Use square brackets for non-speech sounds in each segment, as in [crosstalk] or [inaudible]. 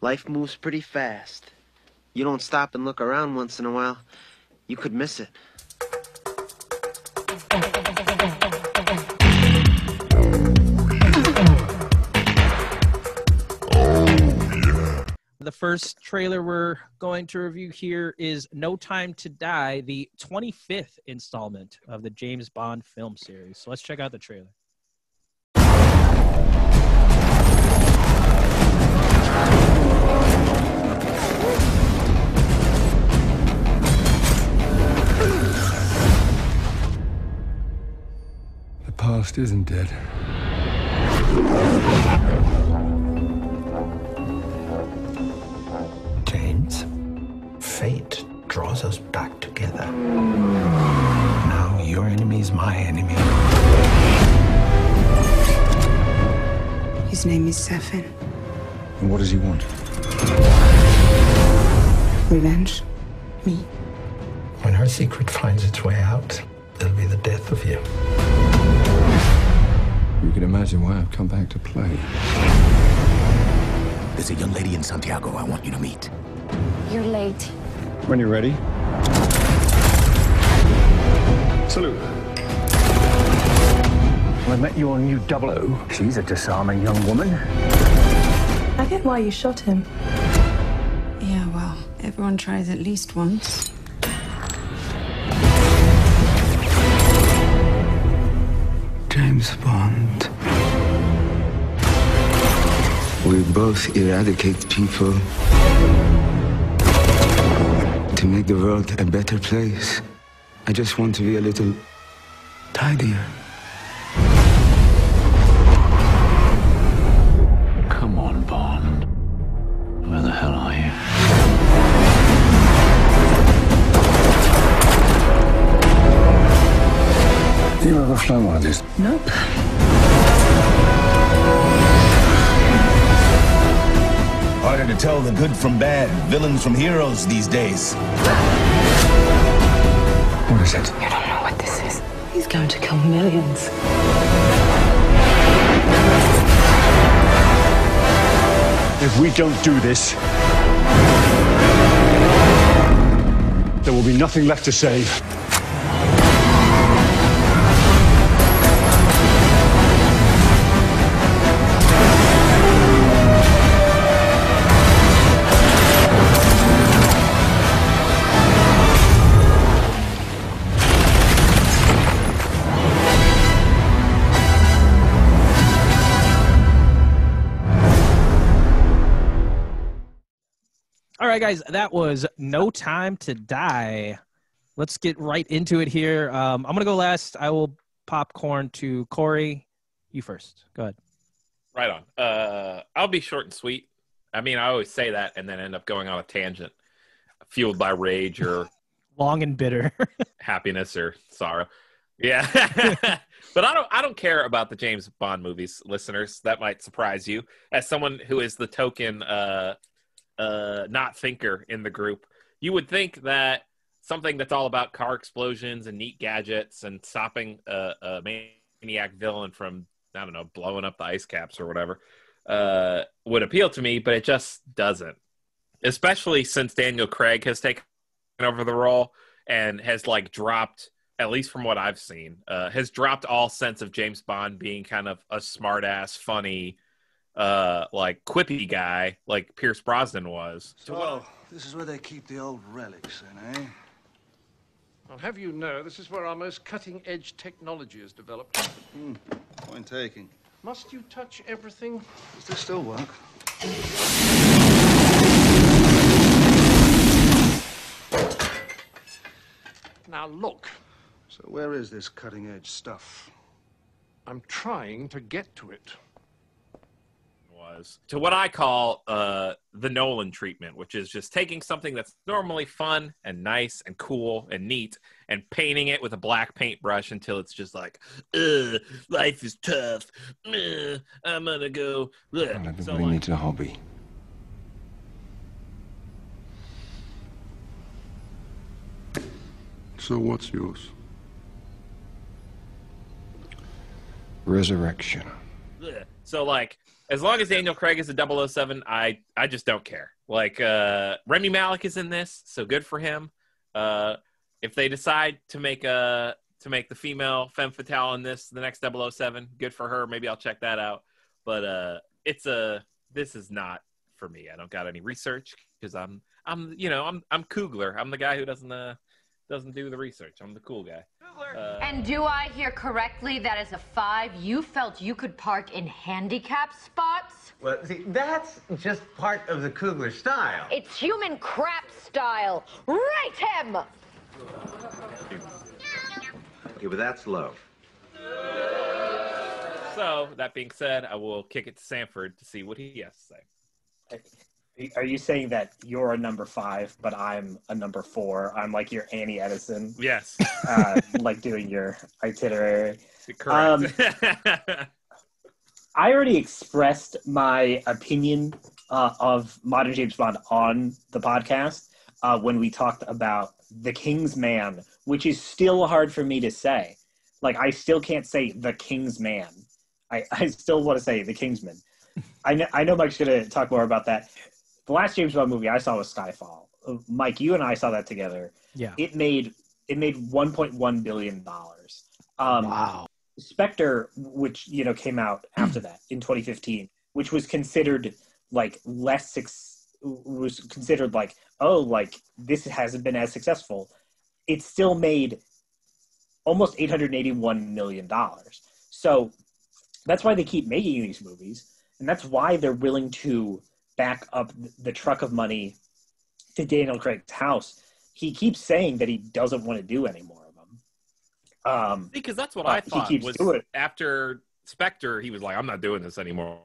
Life moves pretty fast. You don't stop and look around once in a while, you could miss it. The first trailer we're going to review here is No Time to Die, the 25th installment of the James Bond film series. So let's check out the trailer. Past isn't dead. James, fate draws us back together. Now your enemy is my enemy. His name is Safin. And what does he want? Revenge. Me. When her secret finds its way out, it'll be the death of you. You can imagine why I've come back to play. There's a young lady in Santiago I want you to meet. You're late. When you're ready. Salute. I met your new double O. She's a disarming young woman. I get why you shot him. Yeah, well, everyone tries at least once. James Bond. We both eradicate people to make the world a better place. I just want to be a little tidier. You ever flown one of these? Nope. Harder to tell the good from bad, villains from heroes these days. What is it? You don't know what this is. He's going to kill millions. If we don't do this, there will be nothing left to save. Right, guys, that was No Time to Die. Let's get right into it here. Um, I'm going to go last. I will popcorn to Corey. You first. Go ahead. Right on. Uh, I'll be short and sweet. I mean, I always say that and then end up going on a tangent, fueled by rage or [laughs] Long and bitter. [laughs] happiness or sorrow. Yeah, [laughs] but I don't. I don't care about the James Bond movies, listeners. That might surprise you. As someone who is the token uh, uh, not thinker in the group, you would think that something that's all about car explosions and neat gadgets and stopping a, a maniac villain from I don't know blowing up the ice caps or whatever uh, would appeal to me, but it just doesn't. Especially since Daniel Craig has taken over the role and has like dropped at least from what I've seen, uh, has dropped all sense of James Bond being kind of a smart ass, funny, uh, like quippy guy like Pierce Brosnan was. So, this is where they keep the old relics, then, eh? I'll have you know, this is where our most cutting-edge technology is developed. Hmm. Point taking. Must you touch everything? Does this still work? Now look, So where is this cutting-edge stuff? I'm trying to get to it. Was to what I call uh, the Nolan treatment, which is just taking something that's normally fun and nice and cool and neat and painting it with a black paintbrush until it's just like, Ugh, life is tough. Ugh, I'm gonna go. Ugh." Everybody So, like, needs a hobby. So what's yours? Resurrection. So like as long as Daniel Craig is a 007, I I just don't care. Like uh, Rami Malek is in this, so good for him. Uh, if they decide to make a to make the female femme fatale in this the next 007, good for her. Maybe I'll check that out. But uh, it's a this is not for me. I don't got any research because I'm I'm you know I'm I'm Kugler. I'm the guy who doesn't uh doesn't do the research. I'm the cool guy. Uh, And do I hear correctly that as a five, you felt you could park in handicap spots? Well, see, that's just part of the Kugler style. It's human crap style. Right him! Okay, but that's low. so that being said, I will kick it to Sanford to see what he has to say. Are you saying that you're a number five, but I'm a number four? I'm like your Annie Edison. Yes. Uh, [laughs] like doing your itinerary. Correct. I already expressed my opinion uh, of modern James Bond on the podcast uh, when we talked about the King's Man, which is still hard for me to say. Like, I still can't say the King's Man. I, [laughs] I still want to say the Kingsman. I know, I know Mike's going to talk more about that. The last James Bond movie I saw was Skyfall. Uh, Mike, you and I saw that together. Yeah. It made it made 1.1 billion dollars. Um, wow. Spectre, which you know came out [clears throat] after that in 2015, which was considered like less suc- was considered like oh like this hasn't been as successful. It still made almost 881 million dollars. So that's why they keep making these movies, and that's why they're willing to back up the truck of money to Daniel Craig's house. He keeps saying that he doesn't want to do any more of them. Um, because that's what I thought he keeps was doing after Spectre, he was like, "I'm not doing this anymore,"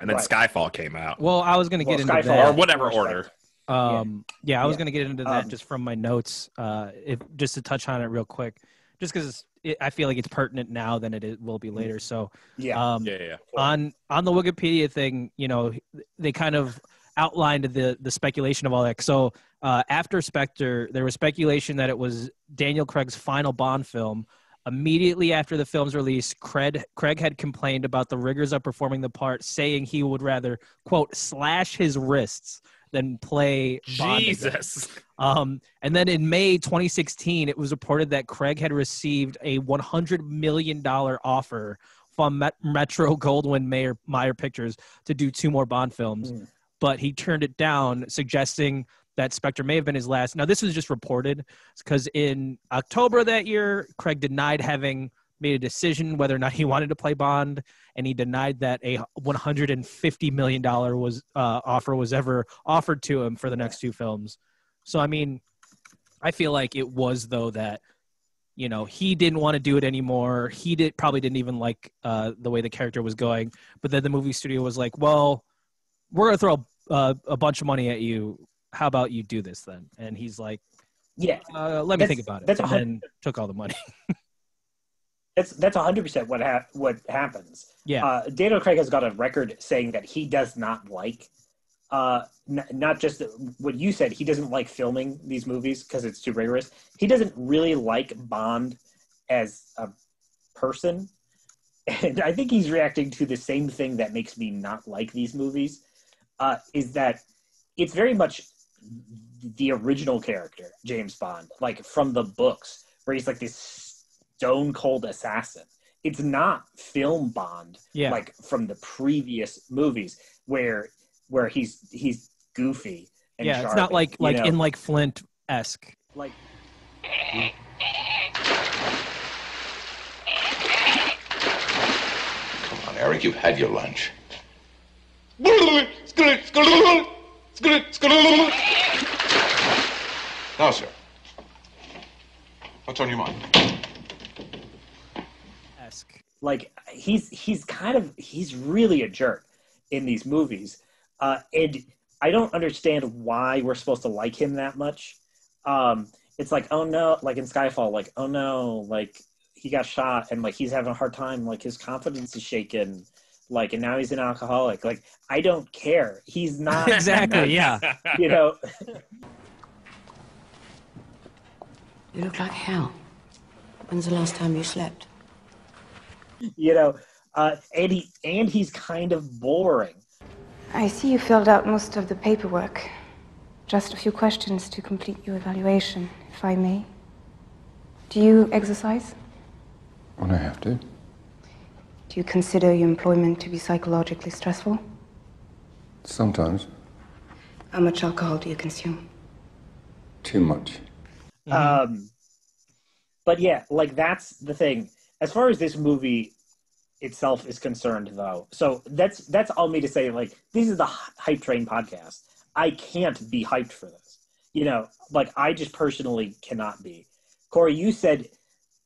and then Right. Skyfall came out. Well, I was going to Well, get into Skyfall that. or whatever order. Um, yeah. I was Yeah. going to get into that Um, just from my notes. Uh, if just to touch on it real quick, just because I feel like it's pertinent now than it is, will be later. So, Yeah. um, Yeah, yeah. on on the Wikipedia thing, you know, they kind of outlined the the speculation of all that. So uh, after Spectre, there was speculation that it was Daniel Craig's final Bond film. Immediately after the film's release, Craig, Craig had complained about the rigors of performing the part, saying he would rather quote slash his wrists than play Bond. Jesus. [laughs] Um, and then in May 2016, it was reported that Craig had received a 100 million dollar offer from Met- Metro Goldwyn Mayer Meyer Pictures to do two more Bond films, Mm. but he turned it down, suggesting that Spectre may have been his last. Now, this was just reported because in October of that year, Craig denied having made a decision whether or not he wanted to play Bond, and he denied that a 150 million dollar was uh, offer was ever offered to him for the next two films. So, I mean, I feel like it was though that you know he didn't want to do it anymore. He did probably didn't even like uh, the way the character was going, but then the movie studio was like, "Well, we're gonna throw uh, a bunch of money at you. How about you do this then?" And he's like, Yeah, uh, "Let me That's- think about it," that's and then took all the money. [laughs] that's that's hundred percent what hap- what happens. Yeah. uh, Daniel Craig has got a record saying that he does not like, uh, n- not just what you said. He doesn't like filming these movies because it's too rigorous. He doesn't really like Bond as a person, and I think he's reacting to the same thing that makes me not like these movies. Uh, is that it's very much the original character, James Bond, like from the books, where he's like this stone cold assassin. It's not film Bond, Yeah. like from the previous movies, where where he's he's goofy. And yeah, it's not like you like know? in like Flint esque. like Come on, Eric, you've had your lunch. Now, sir. What's on your mind? Esque. like he's he's kind of he's really a jerk in these movies uh and i don't understand why we're supposed to like him that much um it's like oh no like in skyfall like oh no like he got shot and like he's having a hard time like his confidence is shaken like and now he's an alcoholic like i don't care he's [laughs] not Exactly, yeah. you know [laughs] You look like hell. When's the last time you slept? [laughs] you know Uh, and he and he's kind of boring. I see you filled out most of the paperwork. Just a few questions to complete your evaluation, if I may. Do you exercise? When I have to. Do you consider your employment to be psychologically stressful? Sometimes. How much alcohol do you consume? Too much. Um, but yeah, like that's the thing. As far as this movie itself is concerned, though, so that's that's all me to say. Like this is the hype train podcast. I can't be hyped for this. You know, like I just personally cannot be. Corey, you said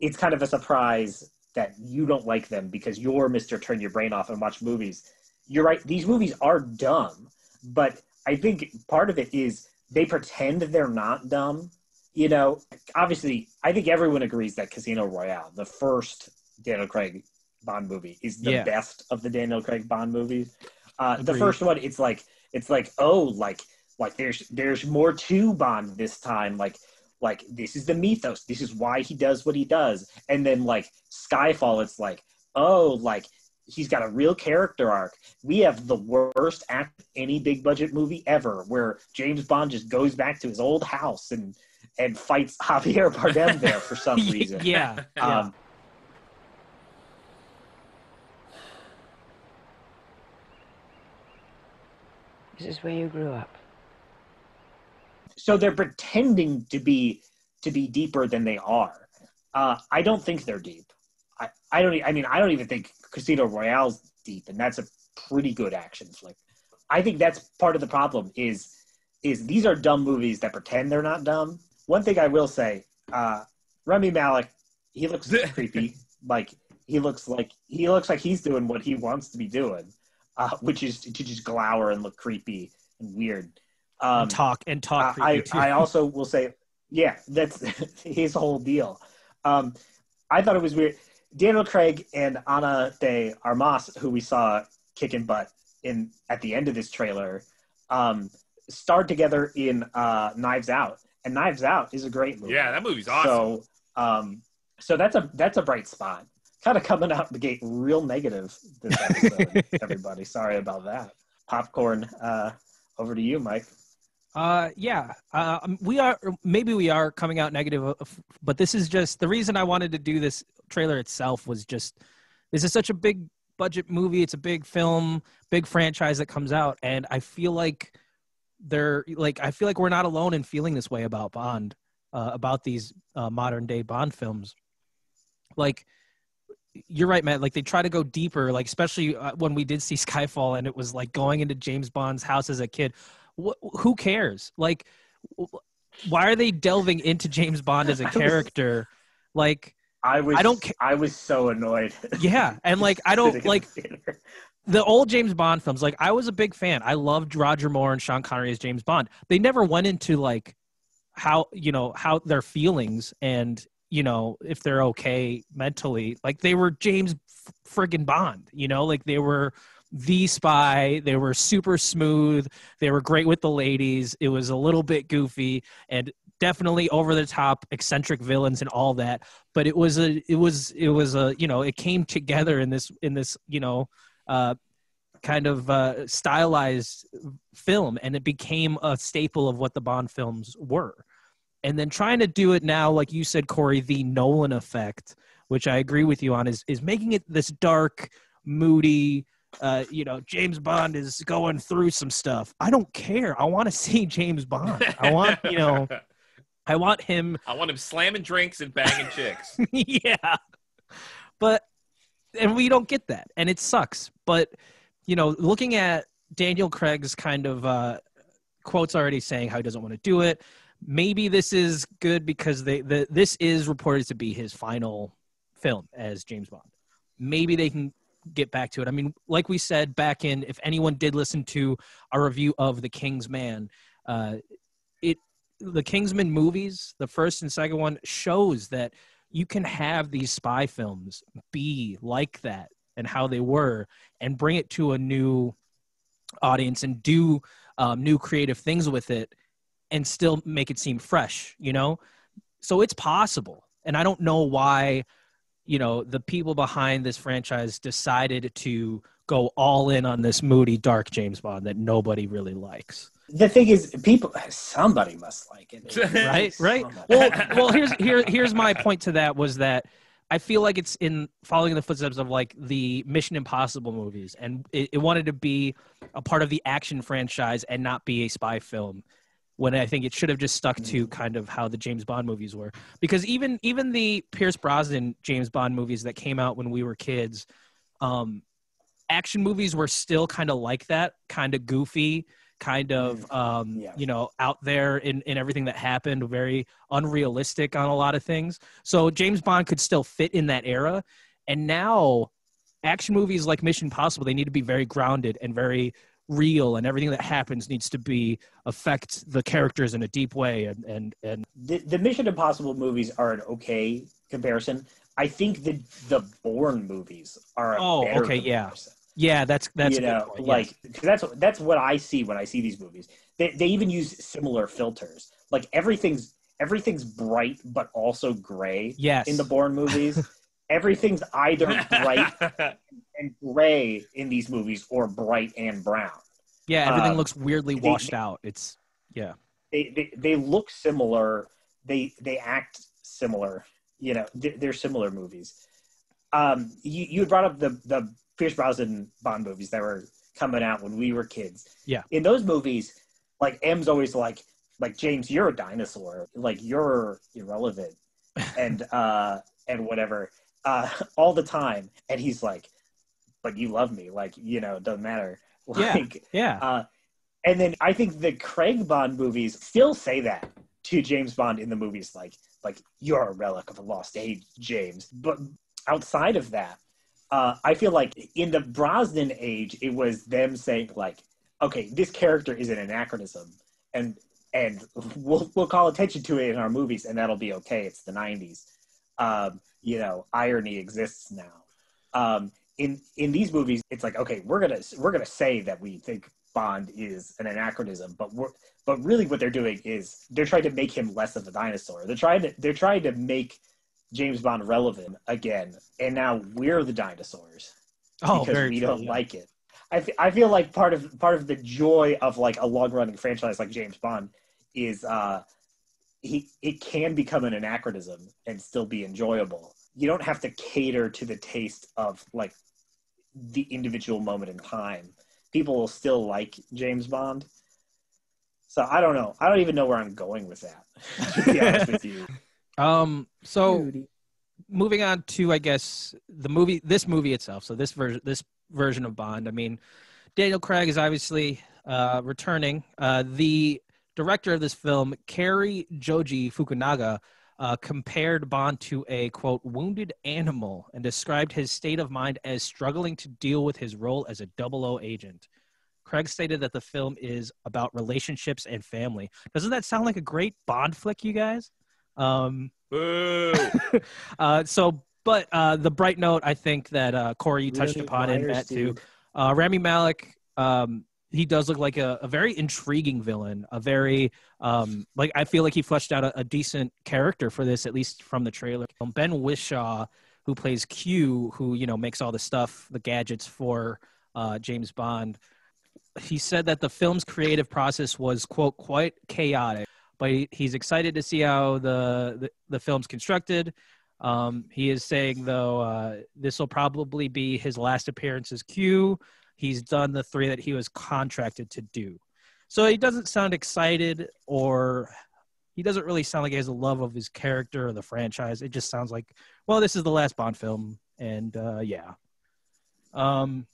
it's kind of a surprise that you don't like them because you're Mr. Turn Your Brain Off and watch movies. You're right. These movies are dumb, but I think part of it is they pretend they're not dumb. You know, obviously, I think everyone agrees that Casino Royale, the first Daniel Craig Bond movie, is the Yeah. best of the Daniel Craig Bond movies. Uh, the first one, it's like it's like oh, like like there's there's more to Bond this time. Like like this is the mythos. This is why he does what he does. And then like Skyfall, it's like oh, like he's got a real character arc. We have the worst act any big budget movie ever, where James Bond just goes back to his old house and and fights Javier Bardem there for [laughs] some reason. yeah, yeah. Um, This is where you grew up. so they're pretending to be to be deeper than they are. Uh, I don't think they're deep. I, I don't. I mean, I don't even think Casino Royale's deep, and that's a pretty good action flick. I think that's part of the problem. Is is these are dumb movies that pretend they're not dumb. One thing I will say, uh, Rami Malek, he looks [laughs] creepy. Like he looks like he looks like he's doing what he wants to be doing, uh, which is to just glower and look creepy and weird. Um, and talk and talk. I, too. I also will say, yeah, that's [laughs] his whole deal. Um, I thought it was weird. Daniel Craig and Ana de Armas, who we saw kicking butt in at the end of this trailer, um, starred together in uh, Knives Out, and Knives Out is a great movie. Yeah, that movie's awesome. So, um, so that's a that's a bright spot. Kind of coming out the gate real negative this episode, [laughs] everybody. Sorry about that. Popcorn. Uh, over to you, Mike. Uh, yeah. Uh, um, we are maybe we are coming out negative, uh, but this is just the reason I wanted to do this trailer itself was just this is such a big budget movie. It's a big film, big franchise that comes out, and I feel like they're like I feel like we're not alone in feeling this way about Bond, uh, about these uh, modern day Bond films. Like you're right, Matt. Like they try to go deeper, like especially uh, when we did see [laughs] Skyfall, and it was like going into James Bond's house as a kid. Wh- who cares? Like, wh- why are they delving into James Bond as a [laughs] character? Like, I was I don't ca- I was so annoyed. yeah, and like [laughs] I don't like the old James Bond films. Like I was a big fan. I loved Roger Moore and Sean Connery as James Bond. They never went into like how you know how their feelings and you know if they're okay mentally. Like they were James friggin' Bond. You know, like they were the spy. They were super smooth. They were great with the ladies. It was a little bit goofy and definitely over the top eccentric villains and all that but it was a it was it was a you know it came together in this in this you know uh kind of uh stylized film and it became a staple of what the bond films were and then trying to do it now like you said corey the nolan effect which i agree with you on is is making it this dark moody uh, you know, James Bond is going through some stuff. I don't care. I want to see [laughs] James Bond. I want, you know, [laughs] I want him I want him slamming drinks and banging chicks. [laughs] yeah. But and we don't get that and it sucks. But you know, looking at Daniel Craig's kind of uh quotes already saying how he doesn't want to do it. Maybe this is good because they the this is reported to be his final film as James Bond. Maybe they can get back to it. I mean, like we said back in if anyone did listen to our review of The King's Man, uh it the Kingsman movies, the first and second one, shows that you can have these spy films be like that and how they were and bring it to a new audience and do um, new creative things with it and still make it seem fresh, you know? So it's possible. And I don't know why, you know the people behind this franchise decided to go all in on this moody, dark James Bond that nobody really likes. The thing is, people somebody must like it, [laughs] right? Right. Well, well, here's here here's my point to that was that I feel like it's in following the footsteps of like the Mission Impossible movies, and it, it wanted to be a part of the action franchise and not be a spy film. When I think it should have just stuck to kind of how the James Bond movies were, because even even the Pierce Brosnan James Bond movies that came out when we were kids, um, action movies were still kind of like that, kind of goofy, kind of um, Yeah. you know out there in, in everything that happened, very unrealistic on a lot of things. So James Bond could still fit in that era, and now action movies like Mission Possible they need to be very grounded and very real, and everything that happens needs to be affect the characters in a deep way, and and and the, the Mission Impossible movies are an okay comparison. I think the the Bourne movies are a oh okay comparison. yeah that's that's you know, point, like because that's that's what I see when I see these movies. They they even use similar filters. Like everything's everything's bright but also gray. Yes. In the Bourne movies, [laughs] everything's either bright [laughs] and gray in these movies or bright and brown. yeah everything um, looks weirdly they- washed out. It's yeah. They they, they look similar. They they act similar. You know, they're, they're similar movies. Um, you you brought up the the Pierce Brosnan Bond movies that were coming out when we were kids. Yeah. in those movies, like M's always like, like James, you're a dinosaur, like you're irrelevant, [laughs] and uh and whatever, uh all the time, and he's like, but you love me, like you know, it doesn't matter, [laughs] Yeah. Yeah. uh, and then I think the Craig Bond movies still say that to James Bond in the movies, like like you're a relic of a lost age, James. But outside of that, uh, I feel like in the Brosnan age, it was them saying like, okay, this character is an anachronism, and and we'll we'll call attention to it in our movies, and that'll be okay. It's the '90s. Um, you know, irony exists now. Um, in in these movies, it's like okay, we're gonna we're gonna say that we think Bond is an anachronism, but we're but really what they're doing is they're trying to make him less of a dinosaur. They're trying to they're trying to make James Bond relevant again, and now we're the dinosaurs Oh, because we true, don't yeah. like it. I, I feel like part of part of the joy of like a long running franchise like James Bond is uh he it can become an anachronism and still be enjoyable. You don't have to cater to the taste of like the individual moment in time. People will still like James Bond. So I don't know. I don't even know where I'm going with that. [laughs] To be honest with you. [laughs] Um. So, moving on to I guess the movie, this movie itself. So this version, this version of Bond. I mean, Daniel Craig is obviously uh, returning. Uh, the director of this film, Cary Joji Fukunaga, uh, compared Bond to a quote wounded animal and described his state of mind as struggling to deal with his role as a double O agent. Craig stated that the film is about relationships and family. Doesn't that sound like a great Bond flick, you guys? Um, Boo. [laughs] uh, so, but uh, the bright note, I think that uh, Corey you touched Really upon in that too. Uh, Rami Malek, um, he does look like a, a very intriguing villain. A very um, like I feel like he fleshed out a, a decent character for this, at least from the trailer. Um, ben Whishaw, who plays Q, who you know makes all the stuff, the gadgets for uh, James Bond. He said that the film's creative process was quote quite chaotic, but he, he's excited to see how the the, the film's constructed. Um, he is saying though uh, this will probably be his last appearance as Q. He's done the three that he was contracted to do, so he doesn't sound excited or he doesn't really sound like he has a love of his character or the franchise. It just sounds like, well, this is the last Bond film, and uh, yeah. Um,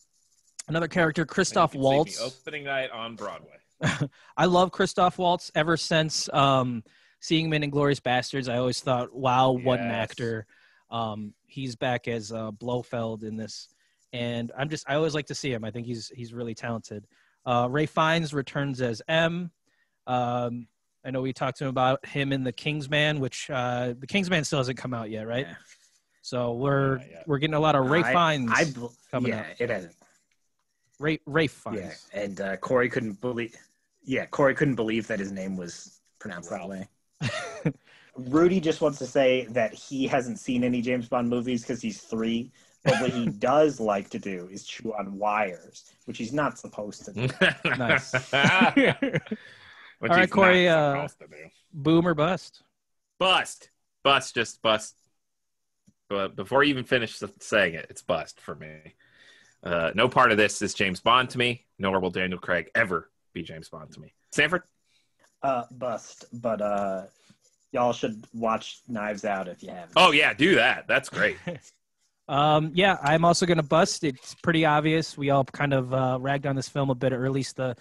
another character, Christoph You can see me Waltz. opening night on Broadway. [laughs] I love Christoph Waltz ever since um, seeing him in Inglourious Basterds. I always thought, wow, what an actor. Um, he's back as uh, Blofeld in this, and I'm just I always like to see him. I think he's he's really talented. Uh, Ray Fiennes returns as M. Um, I know we talked to him about him in the Kingsman, which uh, the Kingsman still hasn't come out yet, right? So we're we're getting a lot of Ray I- Fiennes I bel- coming yeah, up. it hasn't. Ray Ray Fiennes. Yeah, and uh, Corey couldn't believe. Yeah, Corey couldn't believe that his name was pronounced that way. [laughs] Rudy just wants to say that he hasn't seen any James Bond movies because he's three. But what he [laughs] does like to do is chew on wires, which he's not supposed to do. [laughs] Nice. Which All right, Corey. not Uh, supposed to do. boom or bust? Bust. Bust. Just bust. But before you even finish saying it, it's bust for me. Uh, no part of this is James Bond to me, nor will Daniel Craig ever be James Bond to me. Sanford? Uh, bust. But uh, y'all should watch Knives Out if you haven't. Oh, yeah, do that. That's great. [laughs] Um, yeah, I'm also going to bust. It's pretty obvious. We all kind of uh, ragged on this film a bit, or at least the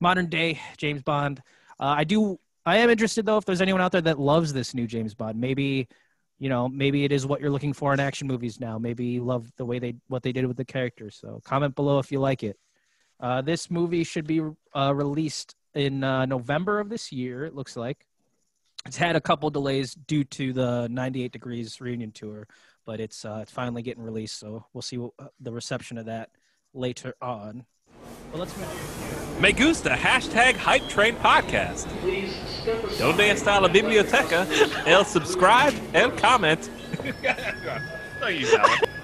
modern day James Bond. Uh, I do. I am interested though if there's anyone out there that loves this new James Bond. Maybe, you know, maybe it is what you're looking for in action movies now. Maybe you love the way they what they did with the characters. So comment below if you like it. Uh, this movie should be uh, released in uh, November of this year. It looks like it's had a couple delays due to the 98 Degrees reunion tour, but it's uh, it's finally getting released. So we'll see what, uh, the reception of that later on. Well, let's move. Me gusta hashtag Hype Train Podcast. Donde está la biblioteca? El subscribe, el comment. [laughs] Thank you, Alan.